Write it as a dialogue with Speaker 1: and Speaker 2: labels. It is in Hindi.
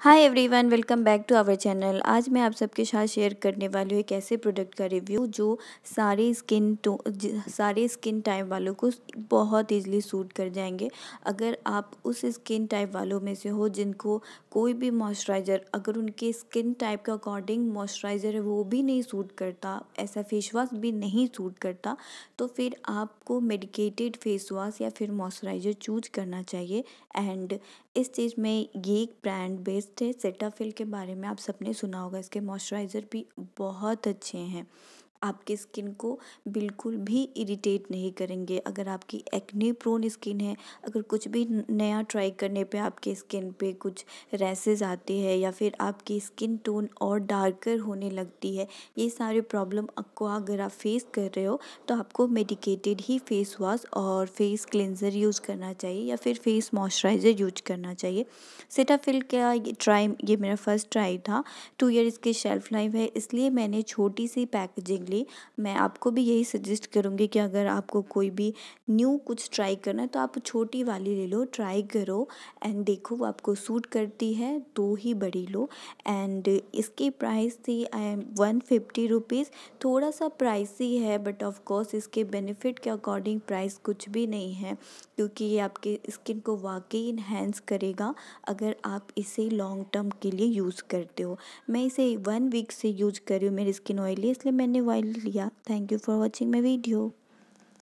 Speaker 1: Hi everyone welcome back to our channel आज मैं आप सबके साथ शेयर करने वाली हूँ एक ऐसे प्रोडक्ट का रिव्यू जो सारे स्किन टो सारे स्किन टाइप वालों को बहुत इजीली सूट कर जाएँगे। अगर आप उस स्किन टाइप वालों में से हो जिनको कोई भी मॉइस्चराइज़र अगर उनके स्किन टाइप के अकॉर्डिंग मॉइस्चराइज़र है वो भी नहीं सूट करता, ऐसा फेस वॉश भी नहीं सूट करता तो फिर आपको मेडिकेटेड फेस वॉश या फिर मॉइस्चराइज़र चूज़ करना चाहिए। एंड इस चीज़ में ये ब्रांड बेस्ड है सेटाफिल के बारे में आप सबने सुना होगा। इसके मॉइस्चराइज़र भी बहुत अच्छे हैं। आपकी स्किन को बिल्कुल भी इरिटेट नहीं करेंगे। अगर आपकी एक्ने प्रोन स्किन है, अगर कुछ भी नया ट्राई करने पे आपके स्किन पे कुछ रैसेस आते हैं या फिर आपकी स्किन टोन और डार्कर होने लगती है, ये सारे प्रॉब्लम आपको अगर आप फेस कर रहे हो तो आपको मेडिकेटेड ही फेस वॉश और फेस क्लेंज़र यूज़ करना चाहिए या फिर फेस मॉइस्चराइज़र यूज़ करना चाहिए। सेटाफिल का ये ट्राई ये मेरा फ़र्स्ट ट्राई था। टू ईयर इसकी शेल्फ लाइफ है, इसलिए मैंने छोटी सी पैकेजिंग ली मैं आपको भी यही सजेस्ट करूँगी कि अगर आपको कोई भी न्यू कुछ ट्राई करना है तो आप छोटी वाली ले लो ट्राई करो एंड देखो वो आपको सूट करती है तो ही बड़ी लो एंड इसकी प्राइस थी I am one fifty rupees थोड़ा सा प्राइसी है बट ऑफ़ कोर्स इसके बेनिफिट के अकॉर्डिंग प्राइस कुछ भी नहीं है, क्योंकि ये आपके स्किन को वाकई इन्हेंस करेगा अगर आप इसे लॉन्ग टर्म के लिए यूज़ करते हो। मैं इसे वन वीक से यूज़ कर रही हूँ मेरी स्किन ऑयली इसलिए मैंने लिया. Thank you for watching my video